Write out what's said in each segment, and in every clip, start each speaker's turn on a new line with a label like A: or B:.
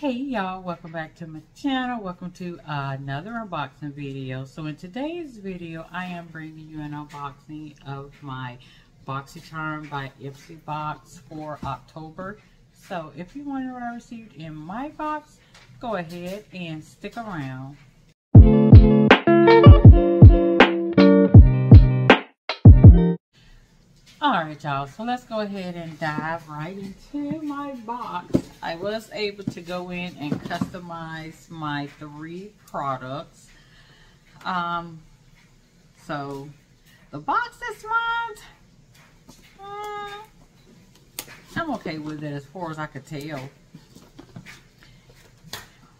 A: Hey y'all, welcome back to my channel. Welcome to another unboxing video. So in today's video, I am bringing you an unboxing of my BoxyCharm by Ipsy Box for October. So if you wonder what I received in my box, go ahead and stick around. Alright y'all, so let's go ahead and dive right into my box. I was able to go in and customize my three products. Um, so the box this month, uh, I'm okay with it as far as I could tell.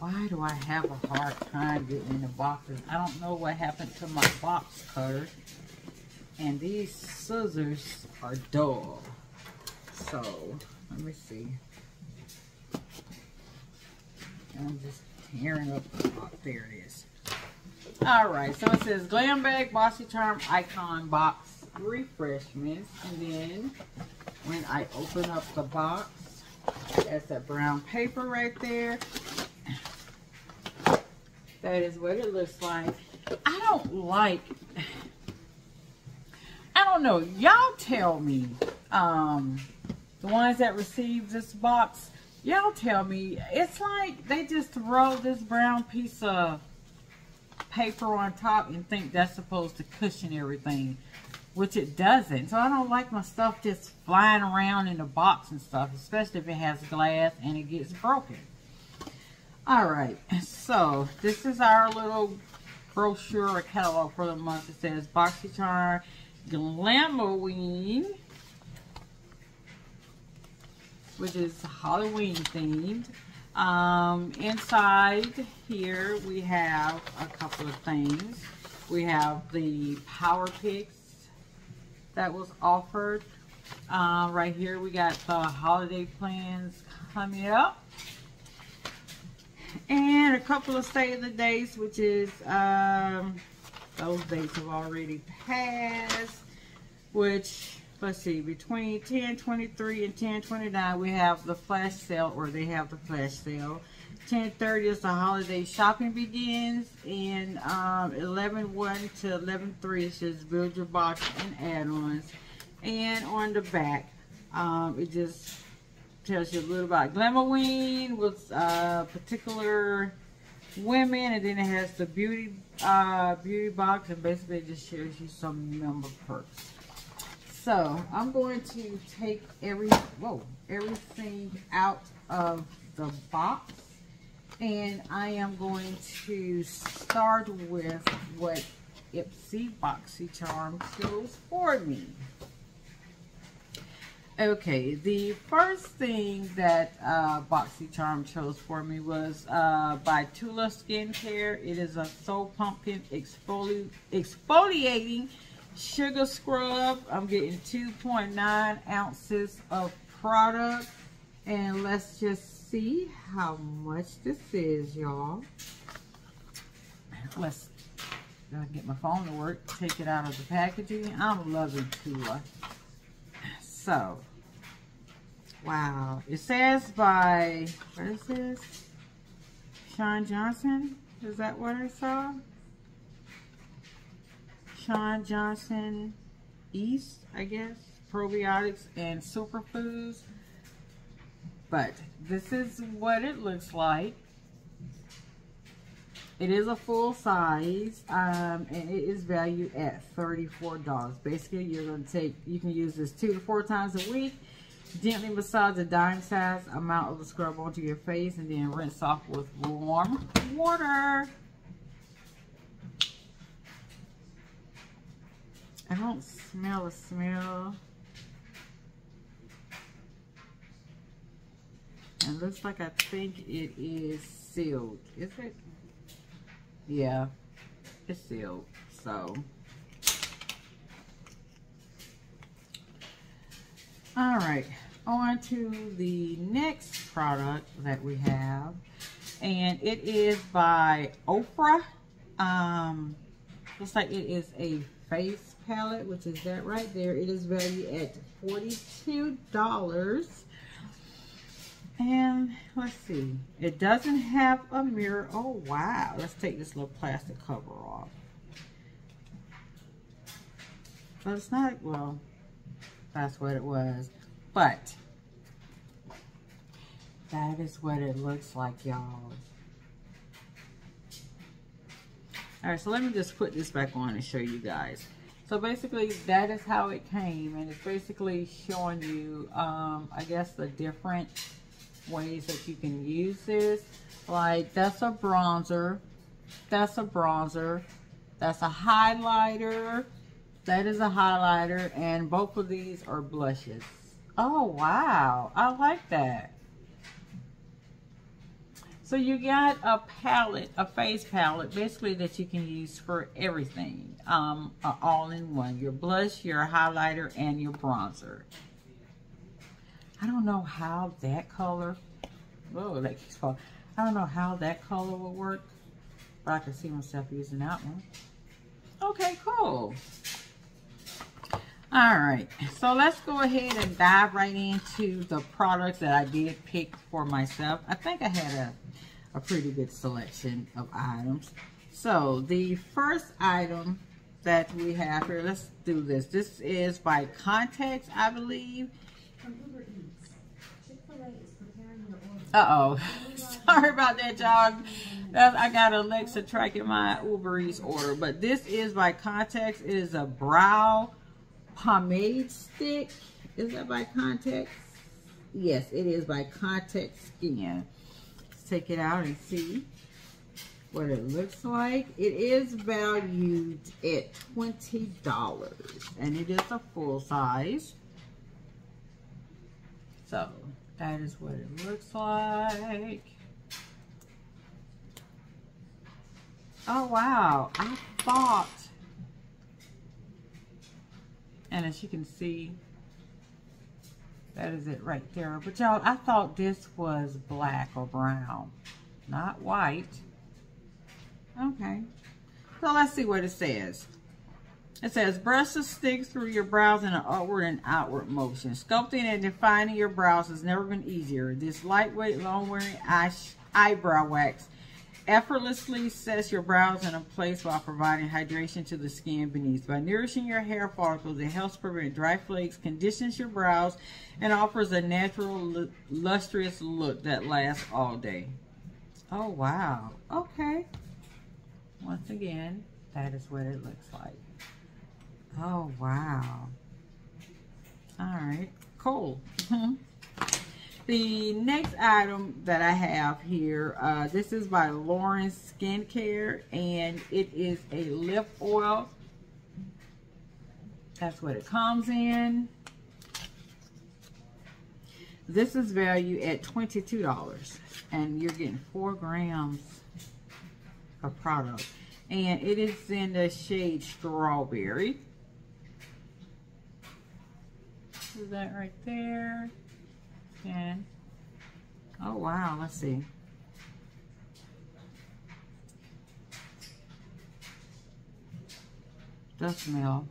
A: Why do I have a hard time getting in the boxes? I don't know what happened to my box cutter. And these scissors are dull. So, let me see. I'm just tearing up the box. There it is. Alright, so it says Glam Bag BoxyCharm Icon Box Refreshments. And then, when I open up the box, that's that brown paper right there. That is what it looks like. I don't like don't know. Y'all tell me. Um, the ones that received this box, y'all tell me. It's like they just throw this brown piece of paper on top and think that's supposed to cushion everything, which it doesn't. So I don't like my stuff just flying around in the box and stuff, especially if it has glass and it gets broken. All right, so this is our little brochure or catalog for the month. It says BoxyCharm Glamoween, which is Halloween themed. Um, inside here we have a couple of things. We have the Power Picks that was offered. Uh, right here we got the holiday plans coming up. And a couple of save of the days, which is um, those dates have already passed, which, let's see, between 1023 and 1029, we have the flash sale, or they have the flash sale. 1030 is the holiday shopping begins, and um, 11 1 to 11 3 is just build your box and add-ons. And on the back, um, it just tells you a little about Glamoween with uh, particular women and then it has the beauty uh, beauty box and basically it just shows you some member perks. So I'm going to take every whoa everything out of the box and I am going to start with what Ipsy BoxyCharm chose for me. Okay, the first thing that uh, BoxyCharm chose for me was uh, by Tula Skincare. It is a Soul Pumpkin exfoli Exfoliating Sugar Scrub. I'm getting 2.9 ounces of product. And let's just see how much this is, y'all. Let's get my phone to work. Take it out of the packaging. I'm loving Tula. So, wow. It says by, what is this? Shawn Johnson? Is that what I saw? Shawn Johnson East, I guess. Probiotics and superfoods. But this is what it looks like. It is a full size, um, and it is valued at $34. Basically, you're going to take, you can use this two to four times a week. Gently massage the dime size amount of the scrub onto your face, and then rinse off with warm water. I don't smell a smell. It looks like I think it is sealed. Is it? yeah, it's sealed. So, all right, on to the next product that we have, and it is by Ofra. Um, looks like it is a face palette, which is that right there. It is valued at $42. And let's see. It doesn't have a mirror. Oh, wow. Let's take this little plastic cover off. But it's not, well, that's what it was. But that is what it looks like, y'all. All right, so let me just put this back on and show you guys. So basically, that is how it came, and it's basically showing you, um, I guess, the different ways that you can use this. Like, that's a bronzer. That's a bronzer. That's a highlighter. That is a highlighter, and both of these are blushes. Oh, wow. I like that. So you got a palette, a face palette, basically that you can use for everything, um, all in one. Your blush, your highlighter, and your bronzer. I don't know how that color, whoa, that keeps falling. I don't know how that color will work, but I can see myself using that one. Okay, cool. All right, so let's go ahead and dive right into the products that I did pick for myself. I think I had a a pretty good selection of items. So the first item that we have here, let's do this. This is by Context, I believe. Uh-oh. Sorry about that, y'all. I got Alexa tracking my Uber Eats order. But this is by Context. It is a brow pomade stick. Is that by Context? Yes, it is by Context Skin Let's take it out and see what it looks like. It is valued at $20 and it is a full size. So that is what it looks like. Oh wow, I thought, and as you can see, that is it right there. But y'all, I thought this was black or brown, not white. Okay. So let's see what it says. It says, brush the stick through your brows in an upward and outward motion. Sculpting and defining your brows has never been easier. This lightweight, long-wearing eyebrow wax effortlessly sets your brows in a place while providing hydration to the skin beneath. By nourishing your hair follicles, it helps prevent dry flakes, conditions your brows, and offers a natural, lustrous look that lasts all day. Oh, wow. Okay. Once again, that is what it looks like. Oh, wow. All right. Cool. Mm-hmm. The next item that I have here, uh, this is by Lauren Skincare, and it is a lip oil. That's what it comes in. This is value at $22, and you're getting four grams of product. And it is in the shade Strawberry. Is that right there? Oh wow, let's see. Does smell.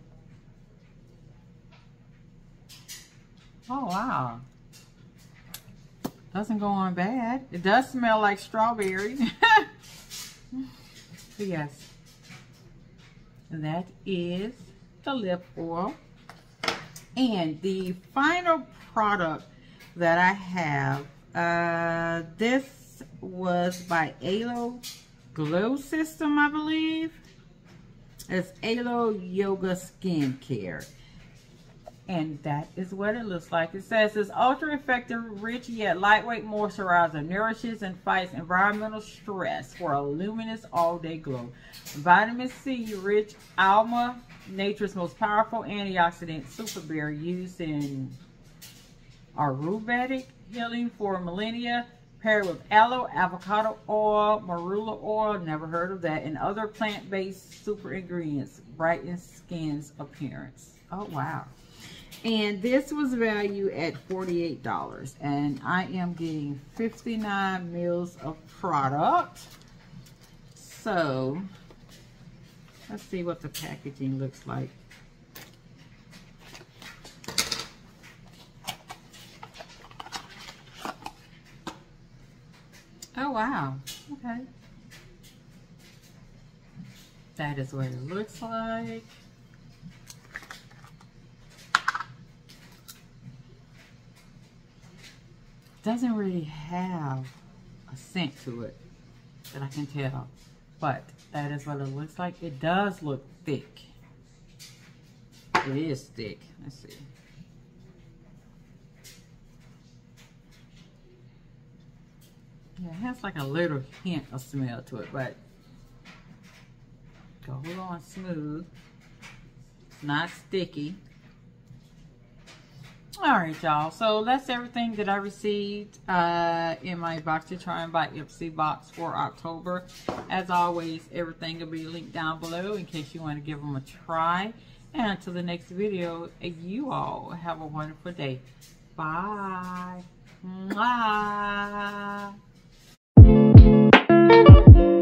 A: Oh wow. Doesn't go on bad. It does smell like strawberry. yes. that is the lip oil. And the final product that I have. Uh, this was by Alo Glow System, I believe. It's Alo Yoga Skincare. And that is what it looks like. It says this ultra effective, rich yet lightweight moisturizer nourishes and fights environmental stress for a luminous all day glow. Vitamin C rich Alma, nature's most powerful antioxidant super berry used in Ayurvedic healing for millennia, paired with aloe, avocado oil, marula oil, never heard of that, and other plant-based super ingredients, brightens skin's appearance. Oh, wow. And this was valued at $48. And I am getting 59 mils of product. So, let's see what the packaging looks like. Oh, wow. Okay. That is what it looks like. Doesn't really have a scent to it that I can tell. But that is what it looks like. It does look thick. It is thick. Let's see. Yeah, it has like a little hint of smell to it, but go on smooth. It's not sticky. All right, y'all. So that's everything that I received uh, in my Box to Try and Buy Ipsy box for October. As always, everything will be linked down below in case you want to give them a try. And until the next video, you all have a wonderful day. Bye. Mwah. Thank you.